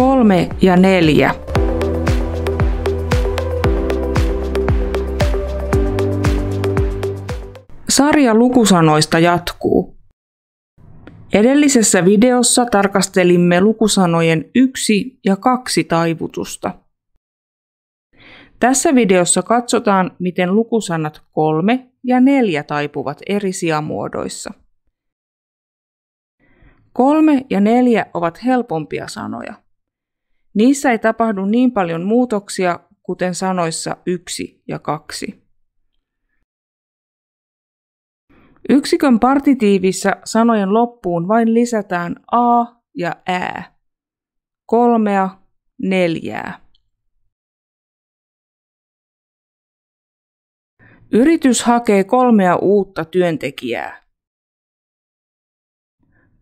kolme ja neljä. Sarja lukusanoista jatkuu. Edellisessä videossa tarkastelimme lukusanojen yksi ja kaksi taivutusta. Tässä videossa katsotaan, miten lukusanat kolme ja neljä taipuvat eri sijamuodoissa. Kolme ja neljä ovat helpompia sanoja. Niissä ei tapahdu niin paljon muutoksia, kuten sanoissa yksi ja kaksi. Yksikön partitiivissä sanojen loppuun vain lisätään a ja ää. Kolmea, neljää. Yritys hakee kolmea uutta työntekijää.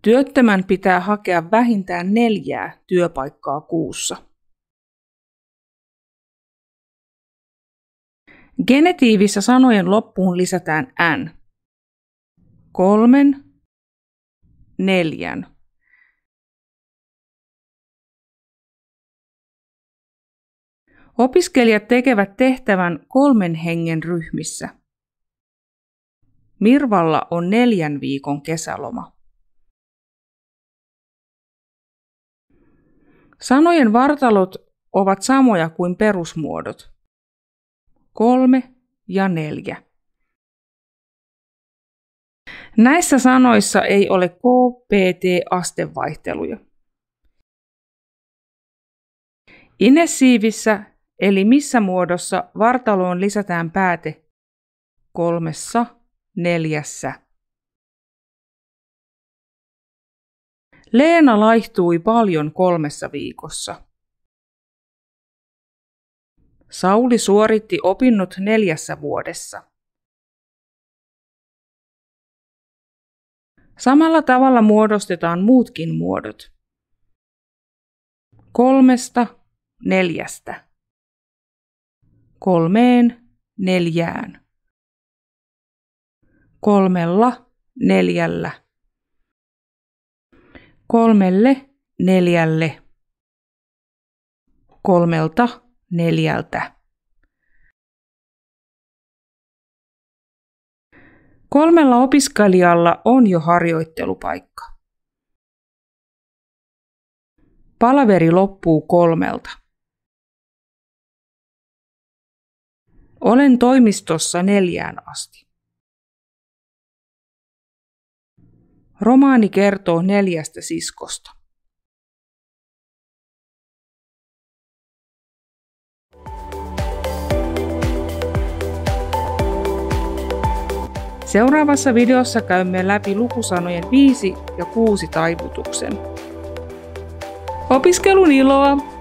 Työttömän pitää hakea vähintään neljää työpaikkaa kuussa. Genetiivissä sanojen loppuun lisätään n. Kolmen, neljän. Opiskelijat tekevät tehtävän kolmen hengen ryhmissä. Mirvalla on neljän viikon kesäloma. Sanojen vartalot ovat samoja kuin perusmuodot. Kolme ja neljä. Näissä sanoissa ei ole KPT-astevaihteluja. Inessiivissä eli missä muodossa vartaloon lisätään pääte kolmessa, neljässä. Leena laihtui paljon kolmessa viikossa. Sauli suoritti opinnot neljässä vuodessa. Samalla tavalla muodostetaan muutkin muodot. Kolmesta, neljästä kolmeen, neljään. Kolmella, neljällä. Kolmelle, neljälle. Kolmelta, neljältä. Kolmella opiskelijalla on jo harjoittelupaikka. Palaveri loppuu kolmelta. Olen toimistossa neljään asti. Romaani kertoo neljästä siskosta. Seuraavassa videossa käymme läpi lukusanojen 5 ja 6 taivutuksen. Opiskelun iloa!